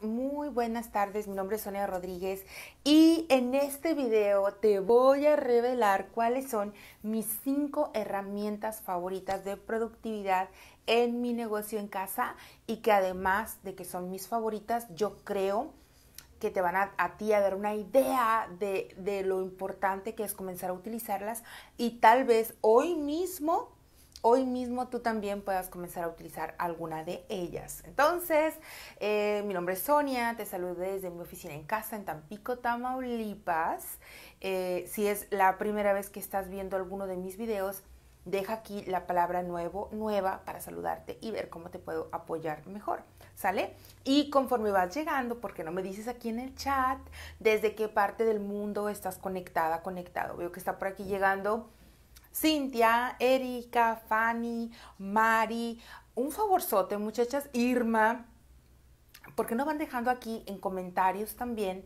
Muy buenas tardes, mi nombre es Sonia Rodríguez y en este video te voy a revelar cuáles son mis cinco herramientas favoritas de productividad en mi negocio en casa y que además de que son mis favoritas, yo creo que te van a, a ti a dar una idea de, de lo importante que es comenzar a utilizarlas y tal vez hoy mismo hoy mismo tú también puedas comenzar a utilizar alguna de ellas. Entonces, eh, mi nombre es Sonia, te saludo desde mi oficina en casa en Tampico, Tamaulipas. Eh, si es la primera vez que estás viendo alguno de mis videos, deja aquí la palabra nuevo, nueva para saludarte y ver cómo te puedo apoyar mejor. ¿Sale? Y conforme vas llegando, porque no me dices aquí en el chat desde qué parte del mundo estás conectada, conectado. Veo que está por aquí llegando Cintia, Erika, Fanny, Mari, un favorzote, muchachas, Irma, ¿por qué no van dejando aquí en comentarios también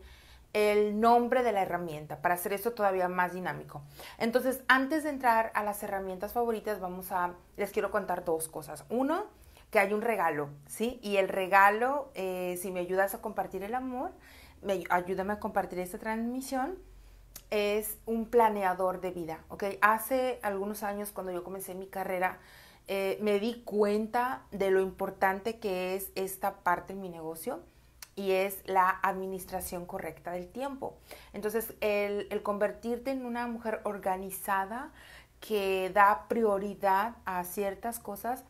el nombre de la herramienta para hacer esto todavía más dinámico? Entonces, antes de entrar a las herramientas favoritas, vamos a, les quiero contar dos cosas. Uno, que hay un regalo, ¿sí? Y el regalo, eh, si me ayudas a compartir el amor, me, ayúdame a compartir esta transmisión es un planeador de vida, ¿ok? Hace algunos años cuando yo comencé mi carrera, eh, me di cuenta de lo importante que es esta parte en mi negocio y es la administración correcta del tiempo. Entonces, el, el convertirte en una mujer organizada que da prioridad a ciertas cosas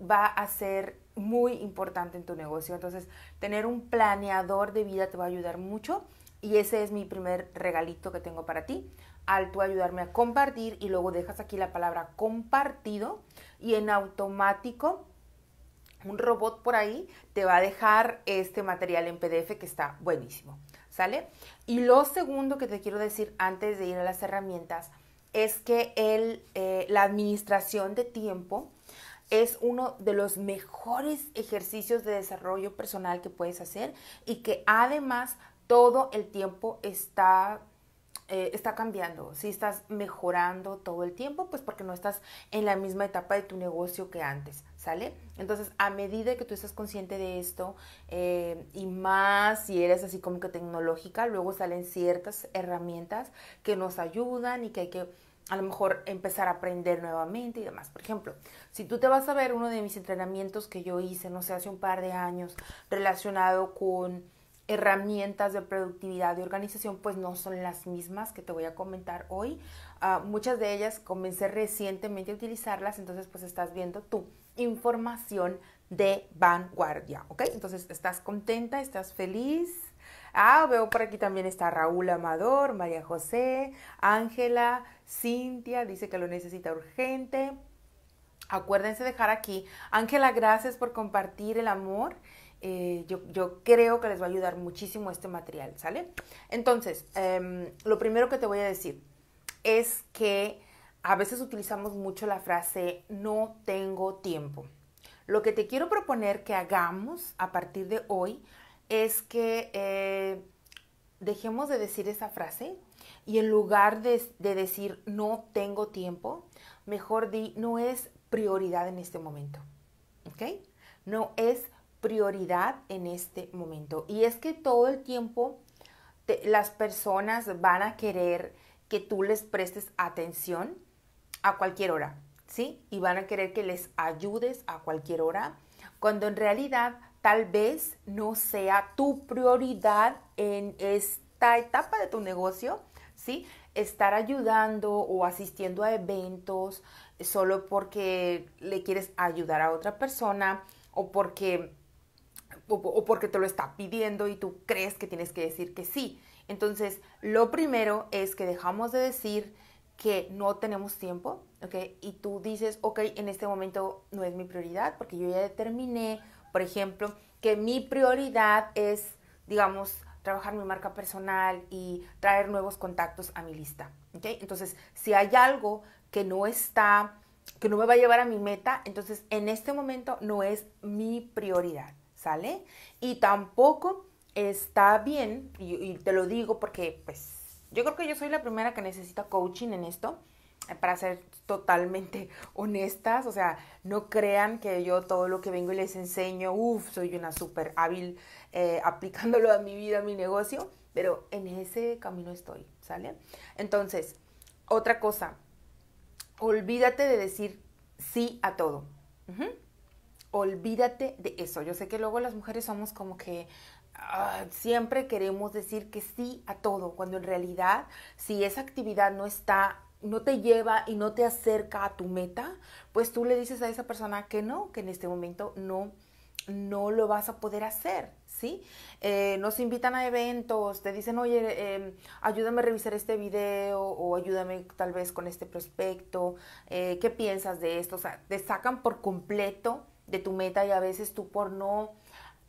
va a ser muy importante en tu negocio. Entonces, tener un planeador de vida te va a ayudar mucho y ese es mi primer regalito que tengo para ti. Al tú ayudarme a compartir y luego dejas aquí la palabra compartido y en automático un robot por ahí te va a dejar este material en PDF que está buenísimo. ¿Sale? Y lo segundo que te quiero decir antes de ir a las herramientas es que el, eh, la administración de tiempo es uno de los mejores ejercicios de desarrollo personal que puedes hacer y que además todo el tiempo está, eh, está cambiando, si estás mejorando todo el tiempo, pues porque no estás en la misma etapa de tu negocio que antes, ¿sale? Entonces, a medida que tú estás consciente de esto, eh, y más si eres así como que tecnológica, luego salen ciertas herramientas que nos ayudan y que hay que a lo mejor empezar a aprender nuevamente y demás. Por ejemplo, si tú te vas a ver uno de mis entrenamientos que yo hice, no sé, hace un par de años, relacionado con herramientas de productividad y organización pues no son las mismas que te voy a comentar hoy. Ah, muchas de ellas comencé recientemente a utilizarlas, entonces pues estás viendo tu información de vanguardia, ¿ok? Entonces estás contenta, estás feliz. Ah, veo por aquí también está Raúl Amador, María José, Ángela, Cintia, dice que lo necesita urgente. Acuérdense dejar aquí. Ángela, gracias por compartir el amor eh, yo, creo que les va a ayudar muchísimo este material, ¿sale? Entonces, em, lo primero que te voy a decir es que a veces utilizamos mucho la frase no tengo tiempo. Lo que te quiero proponer que hagamos a partir de hoy es que eh, dejemos de decir esa frase y en lugar de, de decir no tengo tiempo, mejor di no es prioridad en este momento. ¿Ok? No es prioridad en este momento. Y es que todo el tiempo las personas van a querer que tú les prestes atención a cualquier hora, ¿sí? Y van a querer que les ayudes a cualquier hora, cuando en realidad tal vez no sea tu prioridad en esta etapa de tu negocio, ¿sí? Estar ayudando o asistiendo a eventos solo porque le quieres ayudar a otra persona o porque o, porque te lo está pidiendo y tú crees que tienes que decir que sí. Entonces, lo primero es que dejamos de decir que no tenemos tiempo, ¿ok? Y tú dices, ok, en este momento no es mi prioridad porque yo ya determiné, por ejemplo, que mi prioridad es, digamos, trabajar mi marca personal y traer nuevos contactos a mi lista, ¿ok? Entonces, si hay algo que no está, que no me va a llevar a mi meta, entonces en este momento no es mi prioridad. ¿Sale? Y tampoco está bien, y, te lo digo porque pues yo creo que yo soy la primera que necesita coaching en esto, para ser totalmente honestas, o sea, no crean que yo todo lo que vengo y les enseño, uff, soy una súper hábil eh, aplicándolo a mi vida, a mi negocio, pero en ese camino estoy, ¿sale? Entonces, otra cosa, olvídate de decir sí a todo. Olvídate de eso. Yo sé que luego las mujeres somos como que ah, siempre queremos decir que sí a todo, cuando en realidad si esa actividad no está no te lleva y no te acerca a tu meta, pues tú le dices a esa persona que no, que en este momento no, no lo vas a poder hacer, ¿sí? Eh, nos invitan a eventos, te dicen, oye, em, ayúdame a revisar este video o ayúdame tal vez con este prospecto, eh, ¿qué piensas de esto? O sea, te sacan por completo de tu meta y a veces tú por no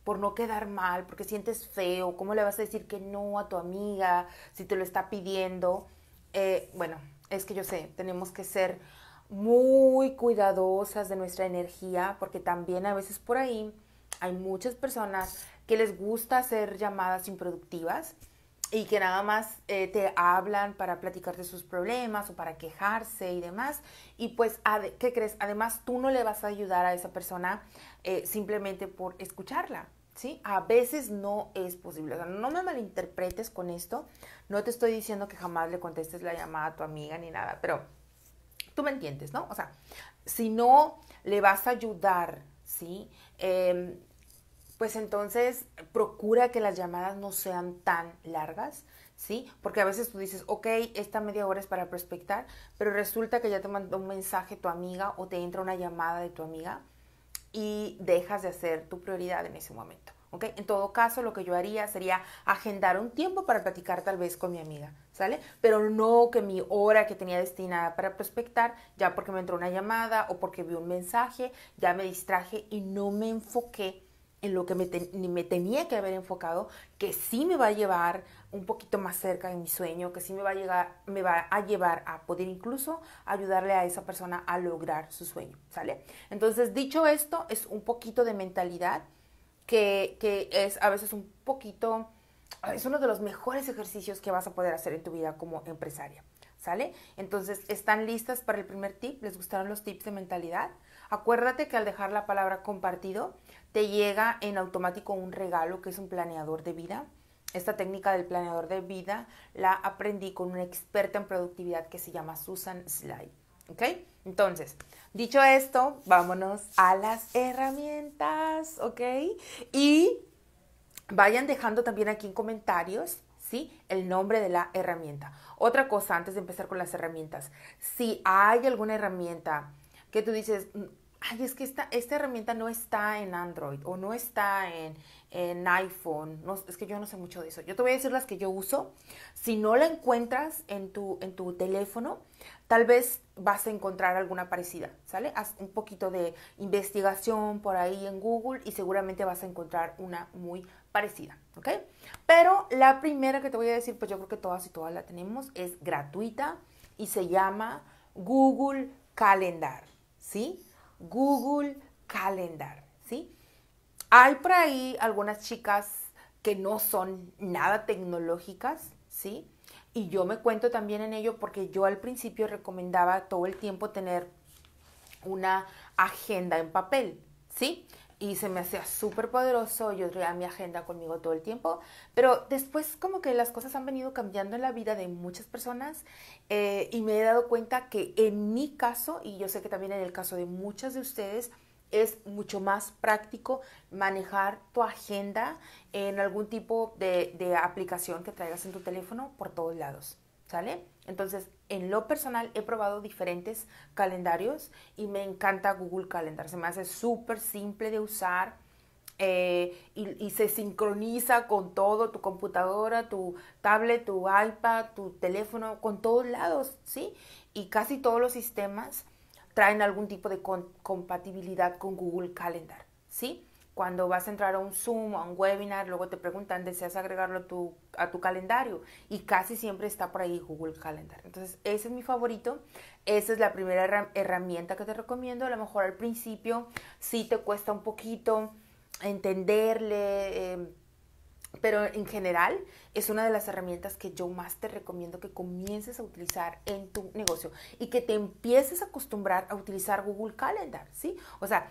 por no quedar mal, porque sientes feo, ¿cómo le vas a decir que no a tu amiga si te lo está pidiendo? Eh, bueno, es que yo sé, tenemos que ser muy cuidadosas de nuestra energía, porque también a veces por ahí hay muchas personas que les gusta hacer llamadas improductivas y que nada más eh, te hablan para platicar de sus problemas o para quejarse y demás. Y pues, ¿qué crees? Además, tú no le vas a ayudar a esa persona eh, simplemente por escucharla. ¿sí? A veces no es posible. O sea, no me malinterpretes con esto. No te estoy diciendo que jamás le contestes la llamada a tu amiga ni nada, pero tú me entiendes, ¿no? O sea, si no le vas a ayudar, ¿sí? Em, pues entonces procura que las llamadas no sean tan largas, ¿sí? Porque a veces tú dices, ok, esta media hora es para prospectar, pero resulta que ya te mandó un mensaje tu amiga o te entra una llamada de tu amiga y dejas de hacer tu prioridad en ese momento. ¿ok? En todo caso, lo que yo haría sería agendar un tiempo para platicar tal vez con mi amiga, ¿sale? Pero no que mi hora que tenía destinada para prospectar, ya porque me entró una llamada o porque vi un mensaje, ya me distraje y no me enfoqué en lo que me, me tenía que haber enfocado, que sí me va a llevar un poquito más cerca de mi sueño, que sí me va a, llegar, me va a llevar a poder incluso ayudarle a esa persona a lograr su sueño, ¿sale? Entonces, dicho esto, es un poquito de mentalidad que, que es a veces un poquito, es uno de los mejores ejercicios que vas a poder hacer en tu vida como empresaria, ¿sale? Entonces, ¿están listas para el primer tip? ¿Les gustaron los tips de mentalidad? Acuérdate que al dejar la palabra compartido, te llega en automático un regalo que es un planeador de vida. Esta técnica del planeador de vida la aprendí con una experta en productividad que se llama Susan Slide. ¿Ok? Entonces, dicho esto, vámonos a las herramientas. ¿Ok? Y vayan dejando también aquí en comentarios ¿sí? El nombre de la herramienta. Otra cosa antes de empezar con las herramientas. Si hay alguna herramienta que tú dices, ay, es que esta, esta herramienta no está en Android o no está en, iPhone. No, es que yo no sé mucho de eso. Yo te voy a decir las que yo uso. Si no la encuentras en tu, en tu teléfono, tal vez vas a encontrar alguna parecida, ¿sale? Haz un poquito de investigación por ahí en Google y seguramente vas a encontrar una muy parecida, ¿ok? Pero la primera que te voy a decir, pues yo creo que todas y todas la tenemos, es gratuita y se llama Google Calendar, ¿sí? Google Calendar, ¿sí? Hay por ahí algunas chicas que no son nada tecnológicas, ¿sí? Y yo me cuento también en ello porque yo al principio recomendaba todo el tiempo tener una agenda en papel, ¿sí? Y se me hacía súper poderoso, yo traía mi agenda conmigo todo el tiempo, pero después como que las cosas han venido cambiando en la vida de muchas personas eh, y me he dado cuenta que en mi caso, y yo sé que también en el caso de muchas de ustedes, es mucho más práctico manejar tu agenda en algún tipo de, de aplicación que traigas en tu teléfono por todos lados, ¿sale? Entonces, en lo personal he probado diferentes calendarios y me encanta Google Calendar. Se me hace súper simple de usar eh, y, se sincroniza con todo, tu computadora, tu tablet, tu iPad, tu teléfono, con todos lados, ¿sí? Y casi todos los sistemas traen algún tipo de compatibilidad con Google Calendar, ¿sí? Cuando vas a entrar a un Zoom, a un webinar, luego te preguntan, ¿deseas agregarlo a tu, a calendario? Y casi siempre está por ahí Google Calendar. Entonces, ese es mi favorito. Esa es la primera herramienta que te recomiendo. A lo mejor al principio sí te cuesta un poquito entenderle, em, pero en general es una de las herramientas que yo más te recomiendo que comiences a utilizar en tu negocio y que te empieces a acostumbrar a utilizar Google Calendar, ¿sí? O sea,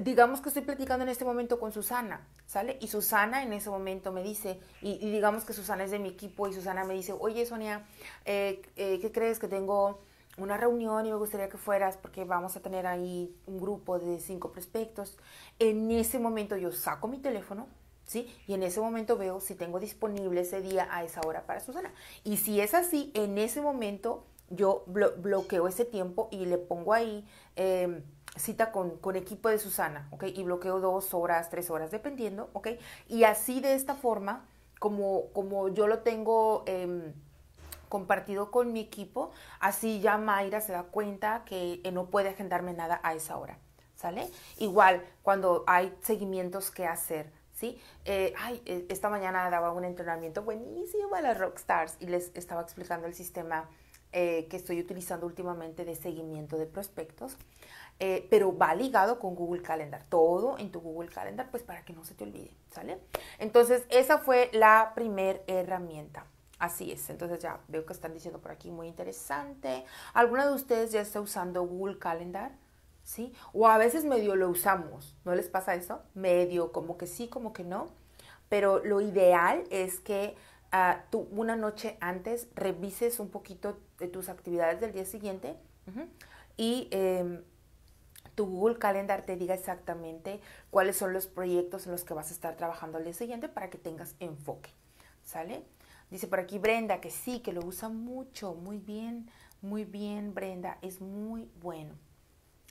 digamos que estoy platicando en este momento con Susana, ¿sale? Y Susana en ese momento me dice, y, digamos que Susana es de mi equipo y Susana me dice, oye Sonia, eh, eh, ¿qué crees que tengo? una reunión y me gustaría que fueras porque vamos a tener ahí un grupo de cinco prospectos. En ese momento yo saco mi teléfono, ¿sí? Y en ese momento veo si tengo disponible ese día a esa hora para Susana. Y si es así, en ese momento yo bloqueo ese tiempo y le pongo ahí em, cita con, con, equipo de Susana, ¿ok? Y bloqueo dos horas, tres horas, dependiendo, ¿ok? Y así de esta forma, como, como yo lo tengo... Em, compartido con mi equipo, así ya Mayra se da cuenta que no puede agendarme nada a esa hora, ¿sale? Igual cuando hay seguimientos que hacer, Eh, ay, e, esta mañana daba un entrenamiento buenísimo a las Rockstars y les estaba explicando el sistema eh, que estoy utilizando últimamente de seguimiento de prospectos. Eh, pero va ligado con Google Calendar, todo en tu Google Calendar, pues para que no se te olvide, ¿sale? Entonces, esa fue la primera herramienta. Así es, entonces ya veo que están diciendo por aquí muy interesante. ¿Alguna de ustedes ya está usando Google Calendar? ¿Sí? O a veces medio lo usamos, ¿no les pasa eso? Medio, como que sí, como que no. Pero lo ideal es que uh, tú una noche antes revises un poquito de tus actividades del día siguiente y em, tu Google Calendar te diga exactamente cuáles son los proyectos en los que vas a estar trabajando al día siguiente para que tengas enfoque. ¿Sale? Dice por aquí Brenda que sí, que lo usa mucho. Muy bien, muy bien, Brenda. Es muy bueno.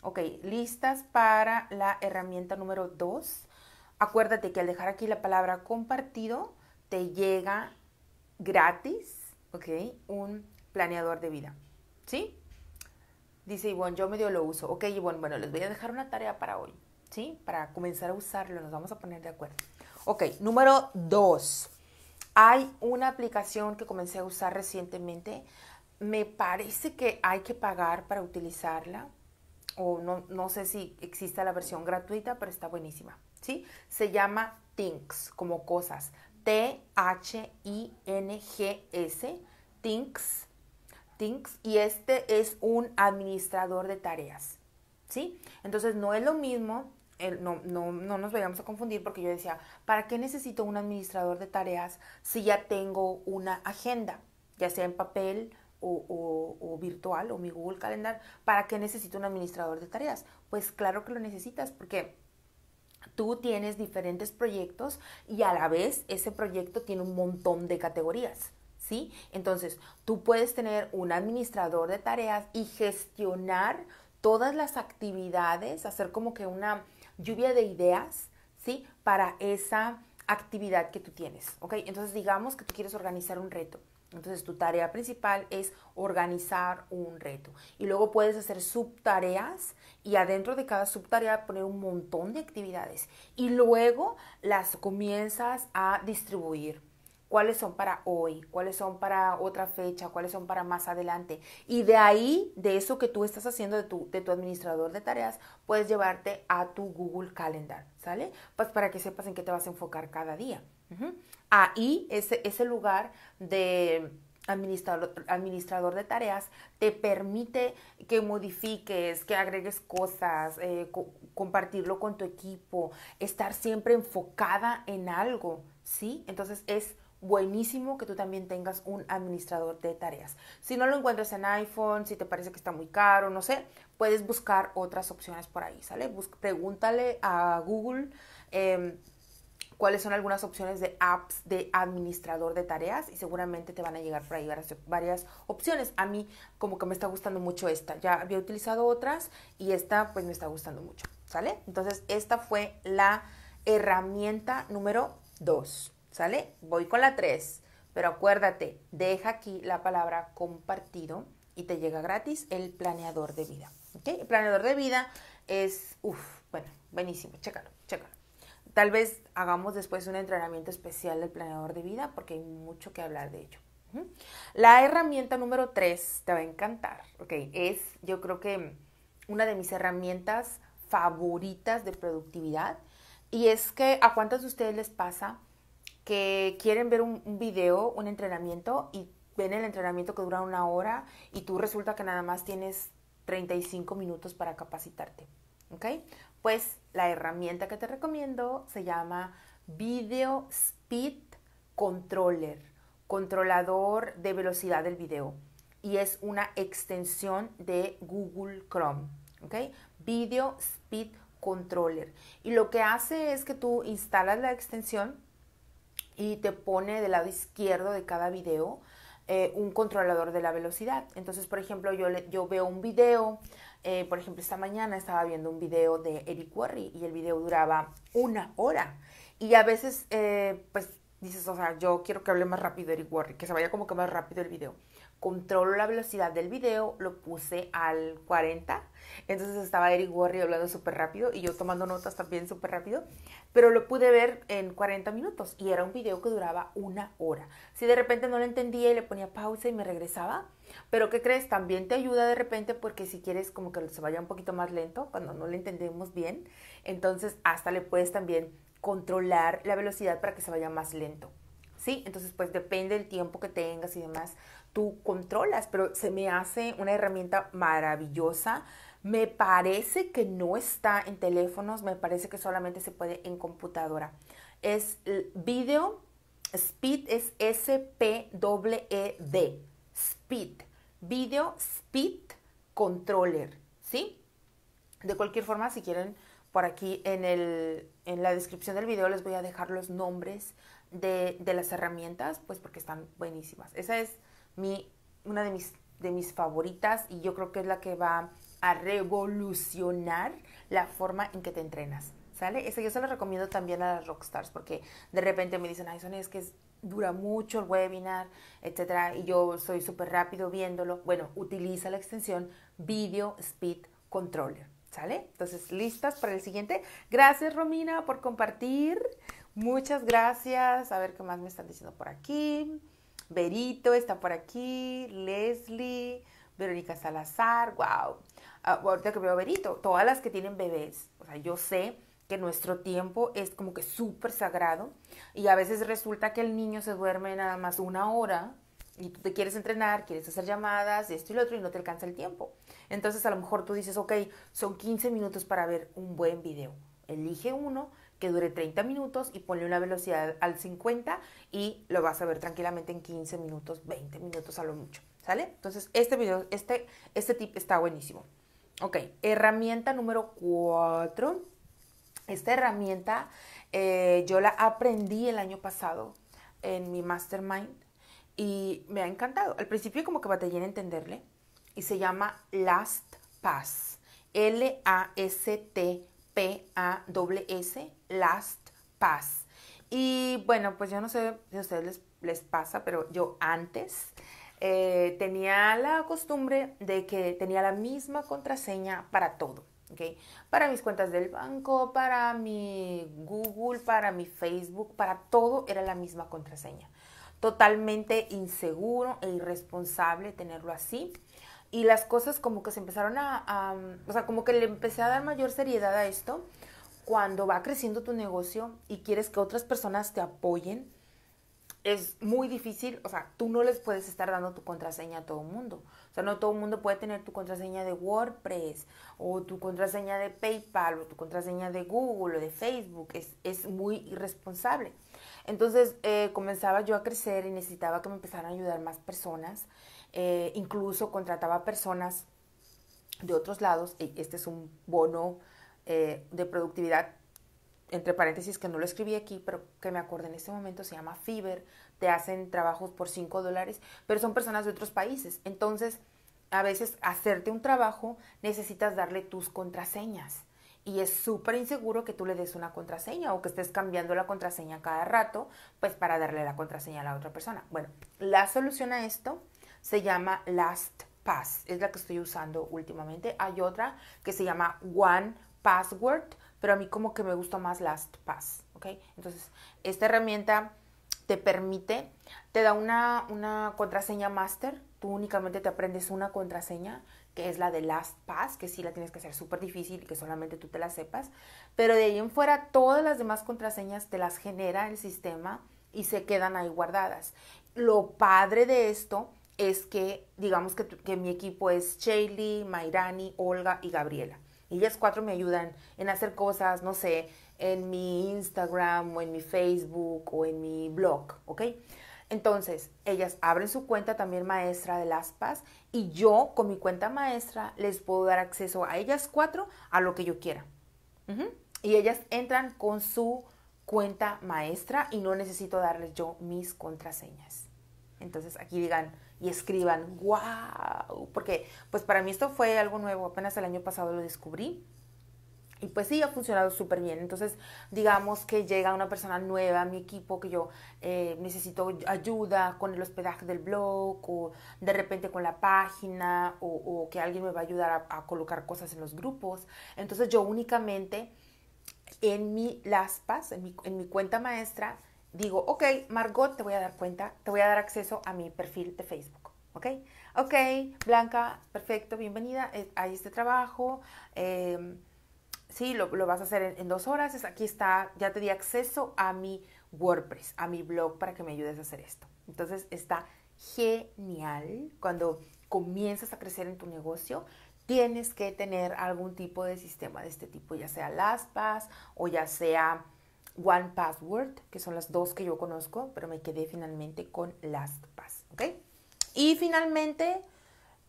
Ok, listas para la herramienta número 2. Acuérdate que al dejar aquí la palabra compartido, te llega gratis, ok, un planeador de vida. ¿Sí? Dice Ivonne, yo medio lo uso. Ok, Ivonne, bueno, les voy a dejar una tarea para hoy, ¿sí? Para comenzar a usarlo, nos vamos a poner de acuerdo. Ok, número 2. Hay una aplicación que comencé a usar recientemente. Me parece que hay que pagar para utilizarla. O no, no sé si existe la versión gratuita, pero está buenísima. ¿sí? Se llama Things, como cosas. T-H-I-N-G-S. Things. Things. Y este es un administrador de tareas. ¿Sí? Entonces no es lo mismo no, no, no, nos vayamos a confundir porque yo decía, ¿para qué necesito un administrador de tareas si ya tengo una agenda, ya sea en papel o, virtual o mi Google Calendar? ¿Para qué necesito un administrador de tareas? Pues claro que lo necesitas porque tú tienes diferentes proyectos y a la vez ese proyecto tiene un montón de categorías. ¿Sí? Entonces, tú puedes tener un administrador de tareas y gestionar todas las actividades, hacer como que una, lluvia de ideas, ¿sí? Para esa actividad que tú tienes, ¿ok? Entonces digamos que tú quieres organizar un reto. Entonces tu tarea principal es organizar un reto. Y luego puedes hacer subtareas y adentro de cada subtarea poner un montón de actividades. Y luego las comienzas a distribuir cuáles son para hoy, cuáles son para otra fecha, cuáles son para más adelante. Y de ahí, de eso que tú estás haciendo de tu, de tu administrador de tareas, puedes llevarte a tu Google Calendar, ¿sale? Pues para que sepas en qué te vas a enfocar cada día. Ahí, ese, ese lugar de administrador, administrador de tareas te permite que modifiques, que agregues cosas, eh, compartirlo con tu equipo, estar siempre enfocada en algo, ¿sí? Entonces es buenísimo que tú también tengas un administrador de tareas. Si no lo encuentras en iPhone, si te parece que está muy caro, no sé, puedes buscar otras opciones por ahí, ¿sale? pregúntale a Google em, cuáles son algunas opciones de apps de administrador de tareas y seguramente te van a llegar por ahí varias, varias opciones. A mí como que me está gustando mucho esta. Ya había utilizado otras y esta pues me está gustando mucho, ¿sale? Entonces esta fue la herramienta número 2. ¿Sale? Voy con la 3. Pero acuérdate, deja aquí la palabra compartido y te llega gratis el planeador de vida. ¿Ok? El planeador de vida es, uff, bueno, buenísimo. Chécalo, chécalo. Tal vez hagamos después un entrenamiento especial del planeador de vida porque hay mucho que hablar de ello. La herramienta número 3 te va a encantar, ¿ok? Es, yo creo que una de mis herramientas favoritas de productividad y es que a cuántos de ustedes les pasa que quieren ver un, un video, un entrenamiento y ven el entrenamiento que dura una hora y tú resulta que nada más tienes 35 minutos para capacitarte. ¿Ok? Pues la herramienta que te recomiendo se llama Video Speed Controller, controlador de velocidad del video. Y es una extensión de Google Chrome. ¿Ok? Video Speed Controller. Y lo que hace es que tú instalas la extensión y te pone del lado izquierdo de cada video eh, un controlador de la velocidad. Entonces, por ejemplo, yo veo un video, eh, por ejemplo, esta mañana estaba viendo un video de Eric Worre y el video duraba una hora. Y a veces, eh, pues dices, o sea, yo quiero que hable más rápido Eric Worre, que se vaya como que más rápido el video controlo la velocidad del video, lo puse al 40. Entonces estaba Eric Worry hablando súper rápido y yo tomando notas también súper rápido. Pero lo pude ver en 40 minutos y era un video que duraba una hora. Si de repente no lo entendía y le ponía pausa y me regresaba. Pero ¿qué crees? También te ayuda de repente porque si quieres como que se vaya un poquito más lento cuando no lo entendemos bien. Entonces hasta le puedes también controlar la velocidad para que se vaya más lento. ¿Sí? Entonces pues depende del tiempo que tengas y demás tú controlas, pero se me hace una herramienta maravillosa. Me parece que no está en teléfonos, me parece que solamente se puede en computadora. Es video, speed es S-P-E-D, speed, video speed controller, ¿sí? De cualquier forma, si quieren, por aquí en, el, en la descripción del video les voy a dejar los nombres de, de las herramientas, pues porque están buenísimas. Esa es mi, una de mis, de mis favoritas y yo creo que es la que va a revolucionar la forma en que te entrenas. ¿Sale? Esa yo se la recomiendo también a las rockstars porque de repente me dicen, ay, Sonia, es que dura mucho el webinar, etcétera, y yo soy súper rápido viéndolo. Bueno, utiliza la extensión Video Speed Controller. ¿Sale? Entonces, ¿listas para el siguiente? Gracias, Romina, por compartir. Muchas gracias. A ver qué más me están diciendo por aquí. Berito está por aquí, Leslie, Verónica Salazar, wow. Ah, ahorita que veo Berito, todas las que tienen bebés, o sea, yo sé que nuestro tiempo es como que súper sagrado y a veces resulta que el niño se duerme nada más una hora y tú te quieres entrenar, quieres hacer llamadas, esto y lo otro y no te alcanza el tiempo. Entonces a lo mejor tú dices, ok, son 15 minutos para ver un buen video. Elige uno que dure 30 minutos y ponle una velocidad al 50 y lo vas a ver tranquilamente en 15 minutos, 20 minutos a lo mucho. ¿Sale? Entonces, este video, este, este tip está buenísimo. Ok, herramienta número 4. Esta herramienta eh, yo la aprendí el año pasado en mi mastermind y me ha encantado. Al principio como que batallé en entenderle y se llama LastPass. L-A-S-T P-A-S, Last Pass. Y bueno, pues yo no sé si a ustedes les, les pasa, pero yo antes eh, tenía la costumbre de que tenía la misma contraseña para todo. ¿okay? Para mis cuentas del banco, para mi Google, para mi Facebook, para todo era la misma contraseña. Totalmente inseguro e irresponsable tenerlo así y las cosas como que se empezaron a, o sea, como que le empecé a dar mayor seriedad a esto cuando va creciendo tu negocio y quieres que otras personas te apoyen. Es muy difícil, o sea, tú no les puedes estar dando tu contraseña a todo el mundo. O sea, no todo el mundo puede tener tu contraseña de WordPress o tu contraseña de PayPal o tu contraseña de Google o de Facebook. Es, es muy irresponsable. Entonces eh, comenzaba yo a crecer y necesitaba que me empezaran a ayudar más personas. Eh, incluso contrataba personas de otros lados. Este es un bono eh, de productividad, entre paréntesis, que no lo escribí aquí, pero que me acuerdo en este momento, se llama Fiverr. Te hacen trabajos por 5 dólares, pero son personas de otros países. Entonces, a veces hacerte un trabajo necesitas darle tus contraseñas y es súper inseguro que tú le des una contraseña o que estés cambiando la contraseña cada rato, pues para darle la contraseña a la otra persona. Bueno, la solución a esto se llama LastPass, es la que estoy usando últimamente. Hay otra que se llama One Password, pero a mí como que me gusta más LastPass, ¿ok? Entonces, esta herramienta te permite, te da una, una contraseña master, tú únicamente te aprendes una contraseña, que es la de LastPass, que sí la tienes que hacer súper difícil y que solamente tú te la sepas, pero de ahí en fuera todas las demás contraseñas te las genera el sistema y se quedan ahí guardadas. Lo padre de esto es que, digamos que, que mi equipo es Shaylee, Mairani, Olga y Gabriela. Ellas cuatro me ayudan en hacer cosas, no sé, en mi Instagram o en mi Facebook o en mi blog, ¿ok? Entonces, ellas abren su cuenta también maestra de las PAS y yo con mi cuenta maestra les puedo dar acceso a ellas cuatro a lo que yo quiera. Y ellas entran con su cuenta maestra y no necesito darles yo mis contraseñas. Entonces aquí digan y escriban, wow, porque pues para mí esto fue algo nuevo, apenas el año pasado lo descubrí. Y pues sí, ha funcionado súper bien. Entonces, digamos que llega una persona nueva a mi equipo, que yo eh, necesito ayuda con el hospedaje del blog o de repente con la página o, que alguien me va a ayudar a, a, colocar cosas en los grupos. Entonces yo únicamente en mi LASPAS, en mi, en mi cuenta maestra, digo, ok, Margot, te voy a dar cuenta, te voy a dar acceso a mi perfil de Facebook. ¿Ok? Ok, Blanca, perfecto, bienvenida eh, a este trabajo. Em, sí, lo, vas a hacer en, dos horas. aquí está, ya te di acceso a mi WordPress, a mi blog para que me ayudes a hacer esto. Entonces está genial cuando comienzas a crecer en tu negocio. Tienes que tener algún tipo de sistema de este tipo, ya sea LastPass o ya sea One Password, que son las dos que yo conozco, pero me quedé finalmente con LastPass, ¿ok? Y finalmente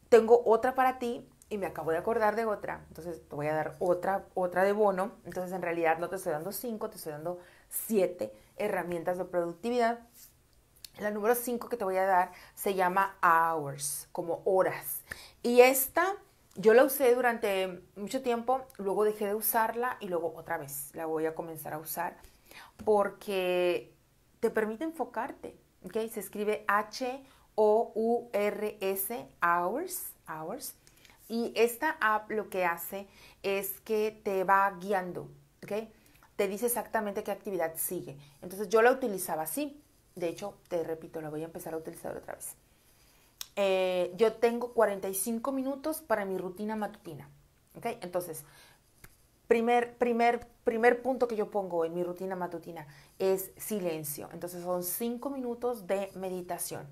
tengo otra para ti y me acabo de acordar de otra, entonces te voy a dar otra, otra de bono, entonces en realidad no te estoy dando cinco, te estoy dando siete herramientas de productividad. La número cinco que te voy a dar se llama hours, como horas. Y esta yo la usé durante mucho tiempo, luego dejé de usarla y luego otra vez la voy a comenzar a usar porque te permite enfocarte, ¿ok? Se escribe H-O-U-R-S, hours, hours. Y esta app lo que hace es que te va guiando, ¿ok? Te dice exactamente qué actividad sigue. Entonces yo la utilizaba así. De hecho, te repito, la voy a empezar a utilizar otra vez. Eh, yo tengo 45 minutos para mi rutina matutina. ¿ok? Entonces, Primer, primer, primer punto que yo pongo en mi rutina matutina es silencio. Entonces son cinco minutos de meditación.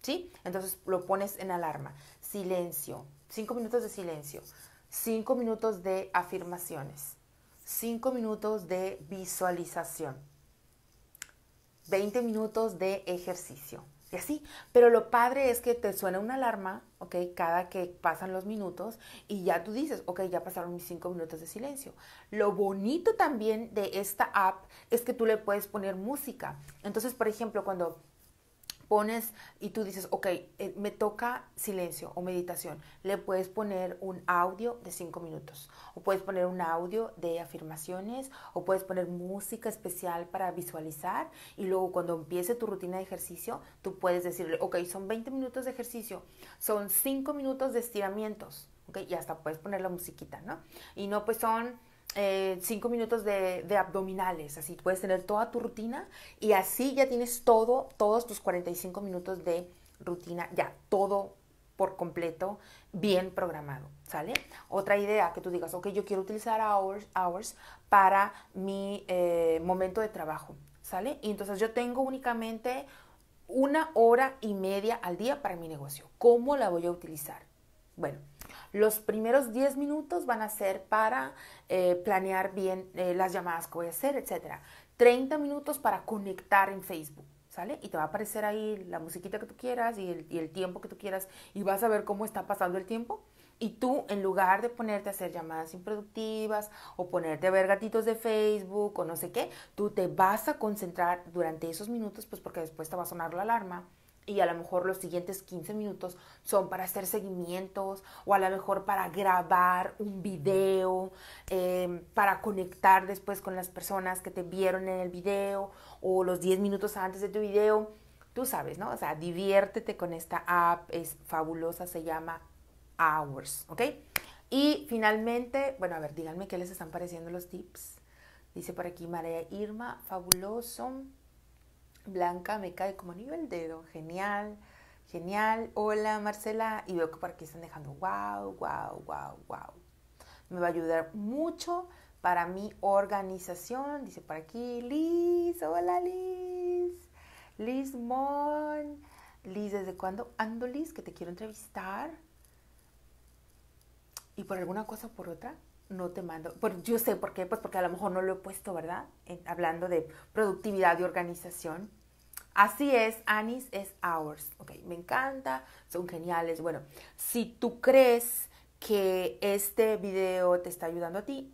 ¿Sí? Entonces lo pones en alarma. Silencio. Cinco minutos de silencio. Cinco minutos de afirmaciones. Cinco minutos de visualización. Veinte minutos de ejercicio y así. Pero lo padre es que te suena una alarma, ¿ok? Cada que pasan los minutos y ya tú dices, ok, ya pasaron mis cinco minutos de silencio. Lo bonito también de esta app es que tú le puedes poner música. Entonces, por ejemplo, cuando pones y tú dices, ok, eh, me toca silencio o meditación, le puedes poner un audio de cinco minutos o puedes poner un audio de afirmaciones o puedes poner música especial para visualizar y luego cuando empiece tu rutina de ejercicio, tú puedes decirle, ok, son 20 minutos de ejercicio, son cinco minutos de estiramientos, ok, y hasta puedes poner la musiquita, ¿no? Y no, pues son eh, cinco minutos de, abdominales, así puedes tener toda tu rutina y así ya tienes todo, todos tus 45 minutos de rutina, ya todo por completo bien programado, ¿sale? Otra idea que tú digas, ok, yo quiero utilizar hours, hours para mi eh, momento de trabajo, ¿sale? Y entonces yo tengo únicamente una hora y media al día para mi negocio. ¿Cómo la voy a utilizar? Bueno, los primeros 10 minutos van a ser para eh, planear bien eh, las llamadas que voy a hacer, etc. 30 minutos para conectar en Facebook, ¿sale? Y te va a aparecer ahí la musiquita que tú quieras y el, y el tiempo que tú quieras y vas a ver cómo está pasando el tiempo. Y tú, en lugar de ponerte a hacer llamadas improductivas o ponerte a ver gatitos de Facebook o no sé qué, tú te vas a concentrar durante esos minutos, pues porque después te va a sonar la alarma y a lo mejor los siguientes 15 minutos son para hacer seguimientos o a lo mejor para grabar un video, em, para conectar después con las personas que te vieron en el video o los 10 minutos antes de tu video. Tú sabes, ¿no? O sea, diviértete con esta app, es fabulosa, se llama Hours, ¿ok? Y finalmente, bueno, a ver, díganme qué les están pareciendo los tips. Dice por aquí María Irma, fabuloso. Blanca me cae como anillo el dedo. Genial, genial. Hola Marcela. Y veo que por aquí están dejando wow, wow, wow, wow. Me va a ayudar mucho para mi organización. Dice por aquí Liz. Hola Liz. Liz Mon. Liz, ¿desde cuándo ando, Liz? Que te quiero entrevistar. Y por alguna cosa o por otra, no te mando. Por, yo sé por qué, pues porque a lo mejor no lo he puesto, ¿verdad? hablando de productividad y organización. Así es, Anis es ours. Ok, me encanta, son geniales. Bueno, si tú crees que este video te está ayudando a ti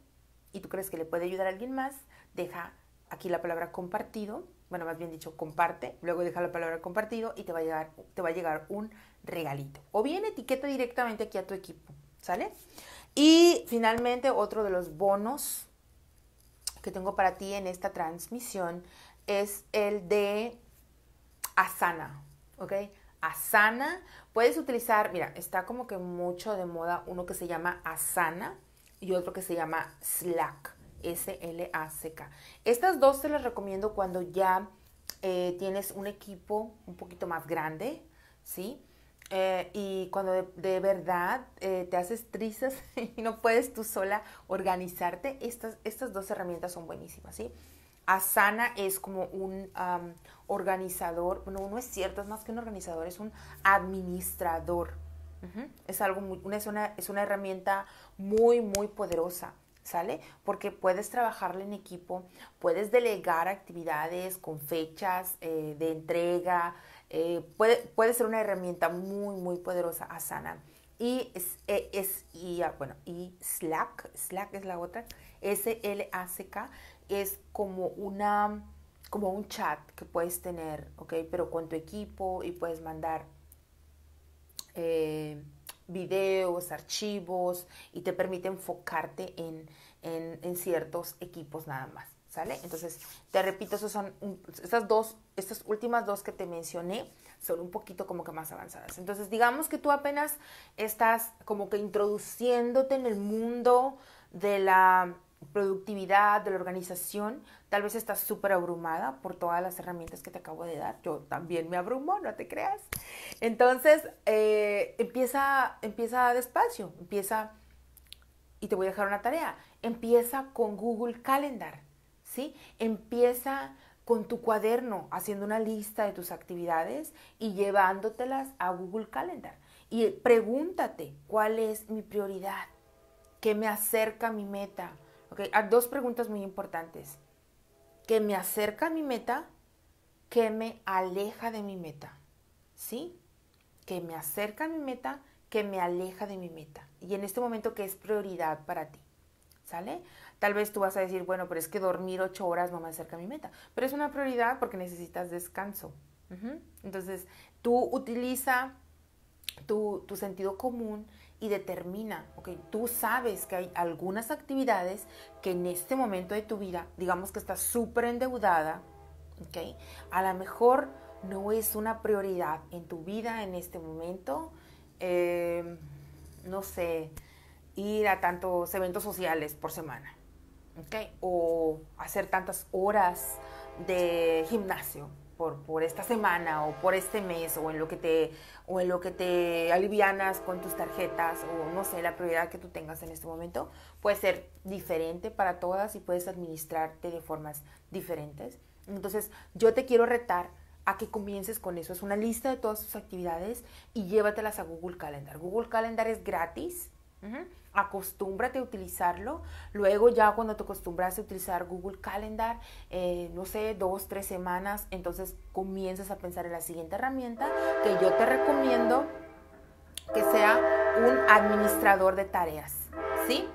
y tú crees que le puede ayudar a alguien más, deja aquí la palabra compartido, bueno, más bien dicho, comparte, luego deja la palabra compartido y te va a llegar, te va a llegar un regalito. O bien etiqueta directamente aquí a tu equipo, ¿sale? Y finalmente, otro de los bonos que tengo para ti en esta transmisión es el de Asana, ¿ok? Asana, puedes utilizar, mira, está como que mucho de moda uno que se llama Asana y otro que se llama Slack, S-L-A-C-K. Estas dos te las recomiendo cuando ya eh, tienes un equipo un poquito más grande, ¿sí? Eh, y cuando de, verdad eh, te haces trizas y no puedes tú sola organizarte, estas, estas dos herramientas son buenísimas, ¿sí? Asana es como un organizador, no, no es cierto, es más que un organizador, es un administrador. Es algo muy, es, una, es una herramienta muy, muy poderosa. ¿sale? Porque puedes trabajarle en equipo, puedes delegar actividades con fechas eh, de entrega, eh, puede, puede, ser una herramienta muy, muy poderosa, Asana. Y, es, e, es, y, ah, bueno, y Slack, Slack es la otra, S-L-A-C-K, es como una como un chat que puedes tener, ¿ok? Pero con tu equipo y puedes mandar eh, videos, archivos y te permite enfocarte en, en ciertos equipos nada más. ¿Sale? Entonces, te repito, esos son estas dos, estas últimas dos que te mencioné son un poquito como que más avanzadas. Entonces, digamos que tú apenas estás como que introduciéndote en el mundo de la productividad, de la organización, tal vez estás súper abrumada por todas las herramientas que te acabo de dar. Yo también me abrumo, no te creas. Entonces, eh, empieza, empieza despacio, empieza, y te voy a dejar una tarea, empieza con Google Calendar. ¿Sí? Empieza con tu cuaderno haciendo una lista de tus actividades y llevándotelas a Google Calendar. Y pregúntate, ¿cuál es mi prioridad? ¿Qué me acerca a mi meta? Okay, hay dos preguntas muy importantes. ¿Qué me acerca a mi meta? ¿Qué me aleja de mi meta? ¿Sí? ¿Qué me acerca a mi meta? ¿Qué me aleja de mi meta? Y en este momento, ¿qué es prioridad para ti? ¿Sale? Tal vez tú vas a decir, bueno, pero es que dormir ocho horas no me acerca a mi meta. Pero es una prioridad porque necesitas descanso. Entonces, tú utiliza tu, sentido común y determina, ok, tú sabes que hay algunas actividades que en este momento de tu vida, digamos que estás súper endeudada, a lo mejor no es una prioridad en tu vida en este momento, eh, no sé, ir a tantos eventos sociales por semana, o hacer tantas horas de gimnasio por, por, esta semana o por este mes o en lo que te o en lo que te alivianas con tus tarjetas o no sé la prioridad que tú tengas en este momento puede ser diferente para todas y puedes administrarte de formas diferentes. Entonces yo te quiero retar a que comiences con eso. Es una lista de todas tus actividades y llévatelas a Google Calendar. Google Calendar es gratis acostúmbrate a utilizarlo. Luego ya cuando te acostumbras a utilizar Google Calendar, eh, no sé, dos, tres semanas, entonces comienzas a pensar en la siguiente herramienta que yo te recomiendo que sea un administrador de tareas, ¿sí?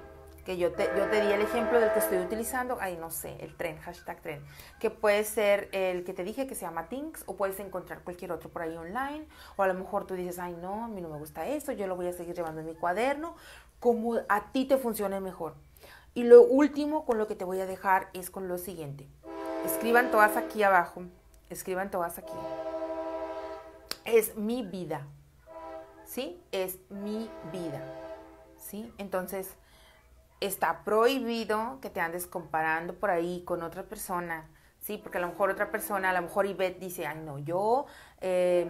Que yo te, yo te di el ejemplo del que estoy utilizando, ay no sé, el tren, hashtag tren, que puede ser el que te dije que se llama Things o puedes encontrar cualquier otro por ahí online o a lo mejor tú dices, ay no, a mí no me gusta esto, yo lo voy a seguir llevando en mi cuaderno, como a ti te funcione mejor. Y lo último con lo que te voy a dejar es con lo siguiente. Escriban todas aquí abajo, escriban todas aquí. Es mi vida, ¿sí? Es mi vida, ¿sí? Entonces, está prohibido que te andes comparando por ahí con otra persona, ¿sí? Porque a lo mejor otra persona, a lo mejor Ivette dice, ay no, yo, eh,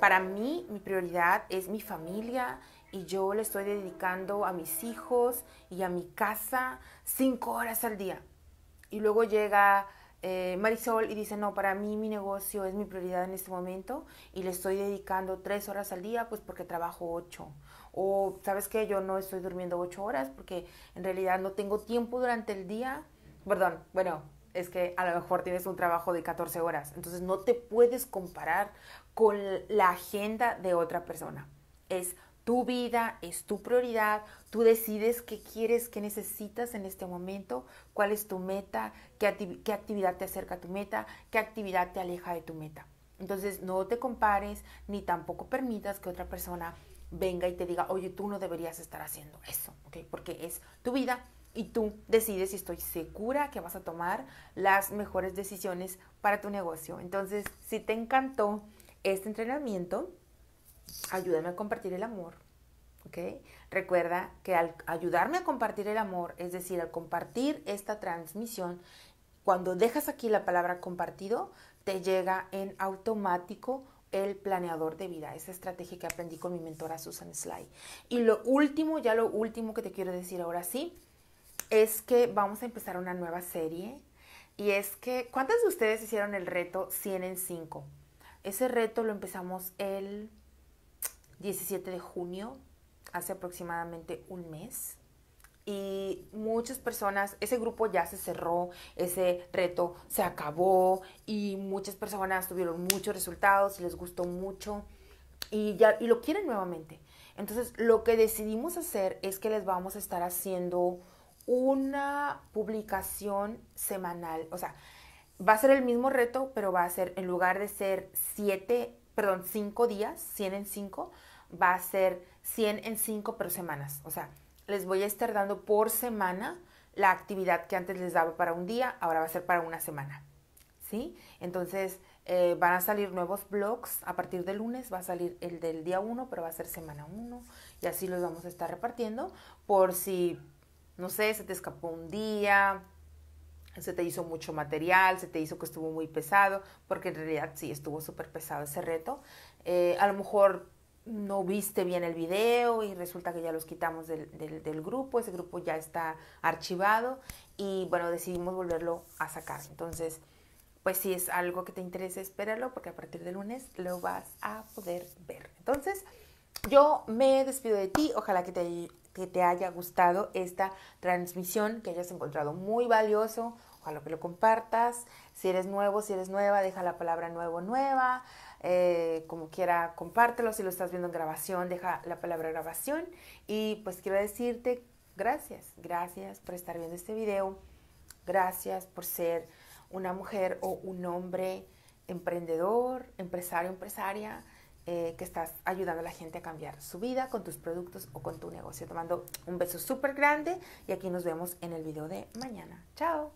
para mí mi prioridad es mi familia y yo le estoy dedicando a mis hijos y a mi casa cinco horas al día. Y luego llega eh, Marisol y dice, no, para mí mi negocio es mi prioridad en este momento y le estoy dedicando tres horas al día, pues porque trabajo ocho. O, ¿sabes qué? Yo no estoy durmiendo ocho horas porque en realidad no tengo tiempo durante el día. Perdón, bueno, es que a lo mejor tienes un trabajo de 14 horas. Entonces no te puedes comparar con la agenda de otra persona. Es tu vida, es tu prioridad, tú decides qué quieres, qué necesitas en este momento, cuál es tu meta, qué, qué actividad te acerca a tu meta, qué actividad te aleja de tu meta. Entonces no te compares ni tampoco permitas que otra persona venga y te diga, oye, tú no deberías estar haciendo eso. Porque es tu vida y tú decides y estoy segura que vas a tomar las mejores decisiones para tu negocio. Entonces, si te encantó este entrenamiento, ayúdame a compartir el amor. Recuerda que al ayudarme a compartir el amor, es decir, al compartir esta transmisión, cuando dejas aquí la palabra compartido, te llega en automático el planeador de vida, esa estrategia que aprendí con mi mentora Susan Sly. Y lo último, ya lo último que te quiero decir ahora sí, es que vamos a empezar una nueva serie. Y es que, ¿cuántas de ustedes hicieron el reto 100 en 5? Ese reto lo empezamos el 17 de junio, hace aproximadamente un mes. Y muchas personas, ese grupo ya se cerró, ese reto se acabó y muchas personas tuvieron muchos resultados y les gustó mucho y, ya, y lo quieren nuevamente. Entonces, lo que decidimos hacer es que les vamos a estar haciendo una publicación semanal. O sea, va a ser el mismo reto, pero va a ser, en lugar de ser siete, perdón, cinco días, 100 en cinco, va a ser 100 en cinco, pero semanas. O sea, les voy a estar dando por semana la actividad que antes les daba para un día, ahora va a ser para una semana. ¿Sí? Entonces, eh, van a salir nuevos blogs a partir del lunes, va a salir el del día 1, pero va a ser semana 1 y así los vamos a estar repartiendo por si, no sé, se te escapó un día, se te hizo mucho material, se te hizo que estuvo muy pesado, porque en realidad sí estuvo súper pesado ese reto. Eh, a lo mejor no viste bien el video y resulta que ya los quitamos del, del, grupo, ese grupo ya está archivado y bueno, decidimos volverlo a sacar. Entonces, pues si es algo que te interesa, espéralo porque a partir del lunes lo vas a poder ver. Entonces, yo me despido de ti, ojalá que te, que te haya gustado esta transmisión, que hayas encontrado muy valioso, ojalá que lo compartas. Si eres nuevo, si eres nueva, deja la palabra nuevo, nueva. Eh, como quiera, compártelo. Si lo estás viendo en grabación, deja la palabra grabación. Y pues quiero decirte gracias, gracias por estar viendo este video. Gracias por ser una mujer o un hombre emprendedor, empresario, empresaria. Eh, que estás ayudando a la gente a cambiar su vida con tus productos o con tu negocio. Te mando un beso súper grande y aquí nos vemos en el video de mañana. Chao.